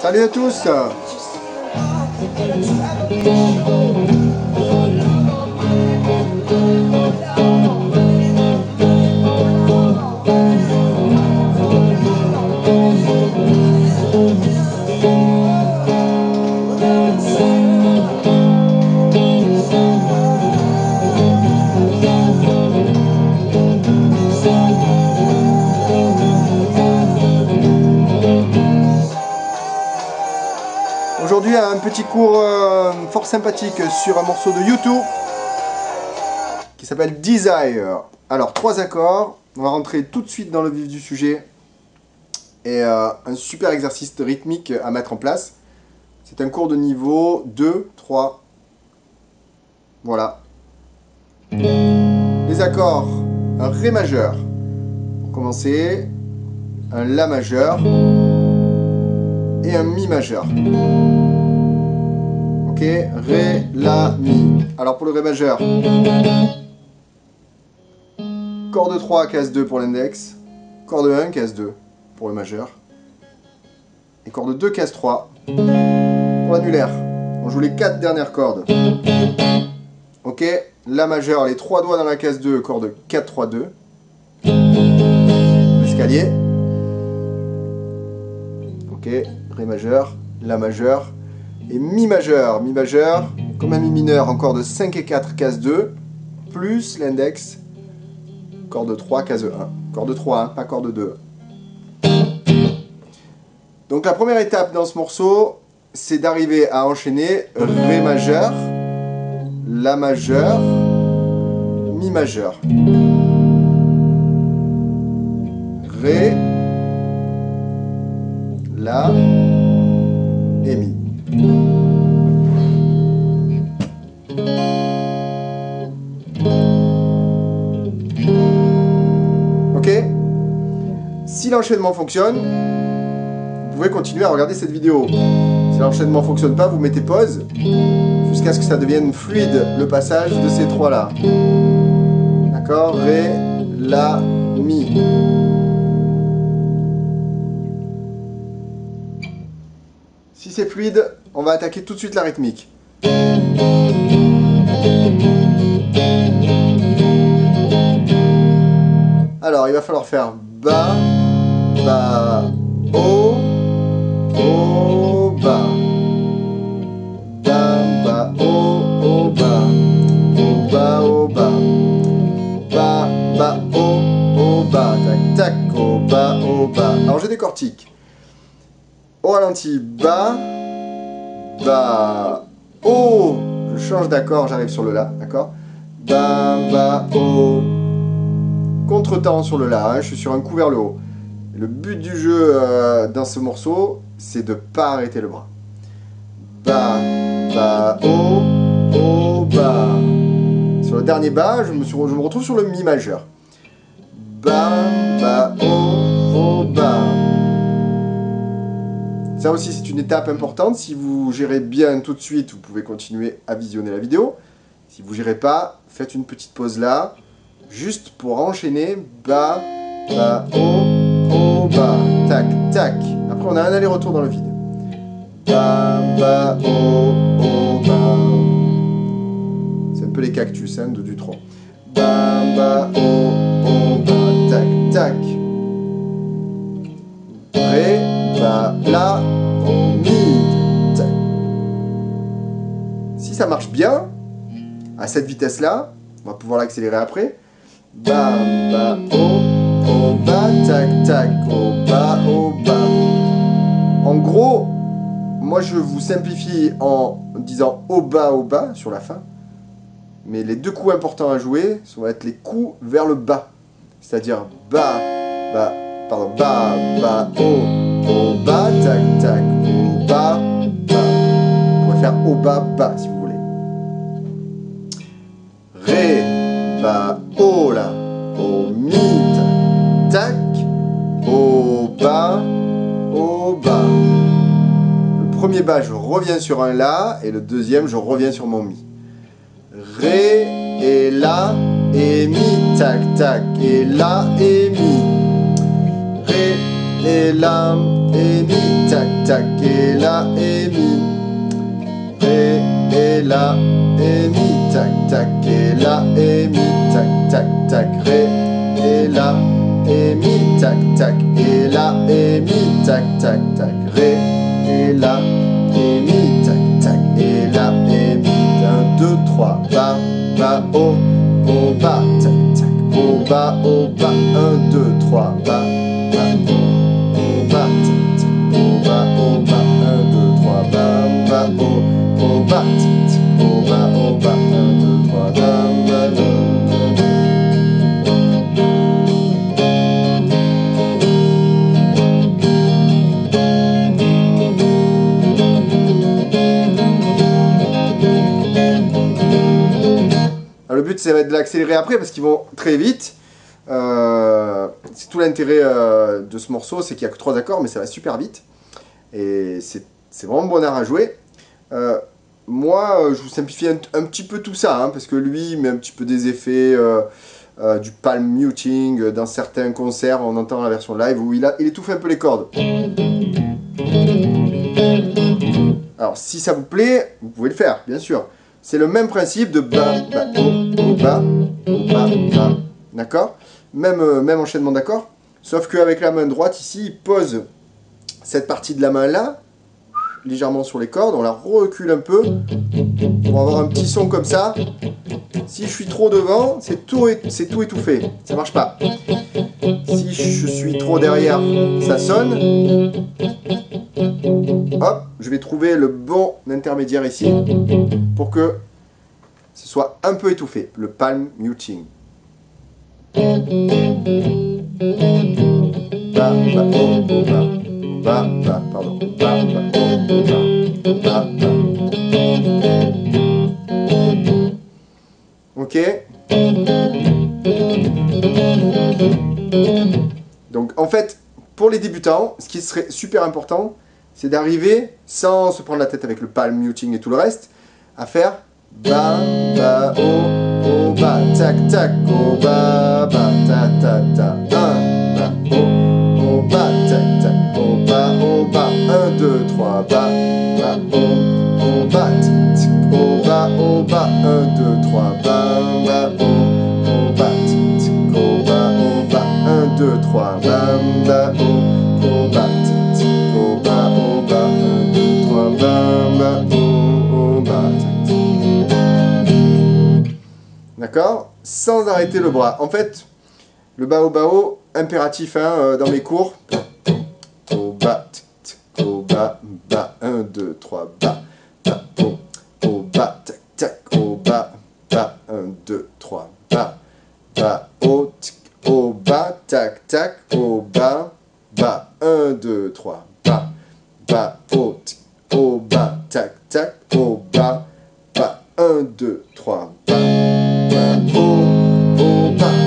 Salut à tous Aujourd'hui un petit cours euh, fort sympathique sur un morceau de YouTube qui s'appelle Desire. Alors trois accords, on va rentrer tout de suite dans le vif du sujet et euh, un super exercice rythmique à mettre en place. C'est un cours de niveau 2, 3. Voilà. Les accords, un Ré majeur. Pour commencer, un La majeur et un Mi majeur. Ok, Ré, La, Mi. Alors pour le Ré majeur, corde 3, case 2 pour l'index, corde 1, case 2 pour le majeur, et corde 2, case 3 pour l'annulaire. On joue les 4 dernières cordes. Ok, La majeur, les 3 doigts dans la case 2, corde 4, 3, 2. L'escalier. Ok, Ré majeur, La majeur et Mi majeur. Mi majeur, comme un Mi mineur, encore de 5 et 4, case 2, plus l'index, corde 3, case 1. Corde 3, hein, pas corde 2. Donc la première étape dans ce morceau, c'est d'arriver à enchaîner Ré majeur, La majeur, Mi majeur. Ré, La Si l'enchaînement fonctionne, vous pouvez continuer à regarder cette vidéo. Si l'enchaînement fonctionne pas, vous mettez pause jusqu'à ce que ça devienne fluide le passage de ces trois-là. D'accord? Ré, La, Mi. Si c'est fluide, on va attaquer tout de suite la rythmique. Alors, il va falloir faire bas, bas, haut, haut, bas. Bas, bas, haut, haut, bas. Bas, haut. Bas, bas, haut, haut, bas. Tac, tac, haut, bas, haut, bas. Alors, je décortique. Au ralenti, bas, bas, haut. Je change d'accord, j'arrive sur le La, d'accord Bas, bas, haut. Contre-temps sur le La, hein, je suis sur un coup vers le haut. Le but du jeu euh, dans ce morceau, c'est de pas arrêter le bras. Bas, bas, haut, haut, bas. Sur le dernier bas, je me, retrouve sur le Mi majeur. Bas, bas, haut, haut, bas. Ça aussi, c'est une étape importante. Si vous gérez bien tout de suite, vous pouvez continuer à visionner la vidéo. Si vous gérez pas, faites une petite pause là, juste pour enchaîner bas, bas, haut, haut, bas, tac, tac. Après, on a un aller-retour dans le vide. Bas, bas, haut, haut, bas. C'est un peu les cactus, hein, de du 3. Bas, bas, haut, haut, bas, tac, tac. Ré, bas, la, mi, tac. Si ça marche bien, à cette vitesse-là, on va pouvoir l'accélérer après. Haut, haut, bas, tac, tac, haut, bas, haut, bas. En gros, moi je vous simplifie en disant haut, bas, haut, bas sur la fin. Mais les deux coups importants à jouer, ça va être les coups vers le bas. C'est-à-dire bas, bas, pardon, bas, bas, haut, haut, bas, tac, tac, haut, bas, bas. Vous pouvez faire haut, bas, bas si vous voulez. Ré, bas, haut là, haut, mi, tac, bas, haut, bas. Le premier bas, je reviens sur un La, et le deuxième, je reviens sur mon Mi. Ré, et La, et Mi, tac, tac, et La, et Mi. Ré, et La, et Mi, tac, tac, tac, et la, et mi. Ré, et la, et mi, tac, tac, et la, et mi, tac, tac, tac, ré, et la, et mi, tac, tac, et la, et mi, tac, tac, tac, ré, et la, et mi, tac, tac, et la, et mi, un, deux, trois, ba, ba, oh, oh, ba, tac, tac, oh, ba, oh, ba, le but, c'est de l'accélérer après parce qu'ils vont très vite. Euh, c'est tout l'intérêt euh, de ce morceau, c'est qu'il n'y a que trois accords, mais ça va super vite. Et c'est vraiment bonheur à jouer. Euh, moi, je vous simplifie un, petit peu tout ça, hein, parce que lui, il met un petit peu des effets, du palm muting. Dans certains concerts, on entend la version live où il, a, étouffe un peu les cordes. Alors, si ça vous plaît, vous pouvez le faire, bien sûr. C'est le même principe de ba, ba, oh, oh, ba, oh, ba, ba. D'accord? Même, euh, même enchaînement d'accords. Sauf qu'avec la main droite, ici, il pose cette partie de la main là, légèrement sur les cordes. On la recule un peu pour avoir un petit son comme ça. Si je suis trop devant, c'est tout, c'est tout étouffé. Ça marche pas. Si je suis trop derrière, ça sonne. Hop, je vais trouver le bon intermédiaire ici pour que ce soit un peu étouffé, le palm muting. Ok. Donc en fait, pour les débutants, ce qui serait super important, c'est d'arriver, sans se prendre la tête avec le palm muting et tout le reste, à faire ba, ba, oh, oh, ba, tac, tac, oh, ba, ba, ta, ta, ta, un, ba, oh, oh, ba, tac, tac, oh, ba, oh, ba, un, deux, trois, ba, D'accord Sans arrêter le bras. En fait, le bao bao, impératif hein, euh, dans mes cours. Bas, au bas, bas, 1, 2, 3, bas, au, tac, tac, au bas, bas, 1, 2, 3, bas, bas, au, tic, au bas, tac, tac, au bas, bas, 1, 2, 3, bas, bas, au, tic, au bas, tac, tac, au bas, bas, 1, 2, 3, bas, bas, au, au bas,